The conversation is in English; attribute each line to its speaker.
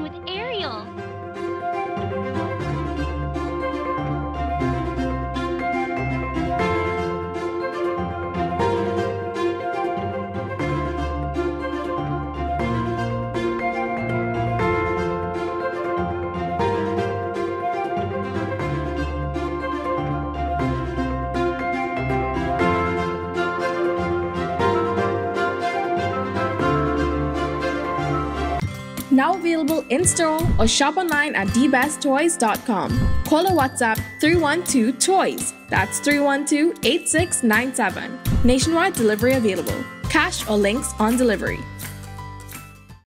Speaker 1: with Ariel.
Speaker 2: Now available in store or shop online at dbesttoys.com. Call or WhatsApp 312 Toys. That's 312 8697. Nationwide delivery available. Cash or Linx on delivery.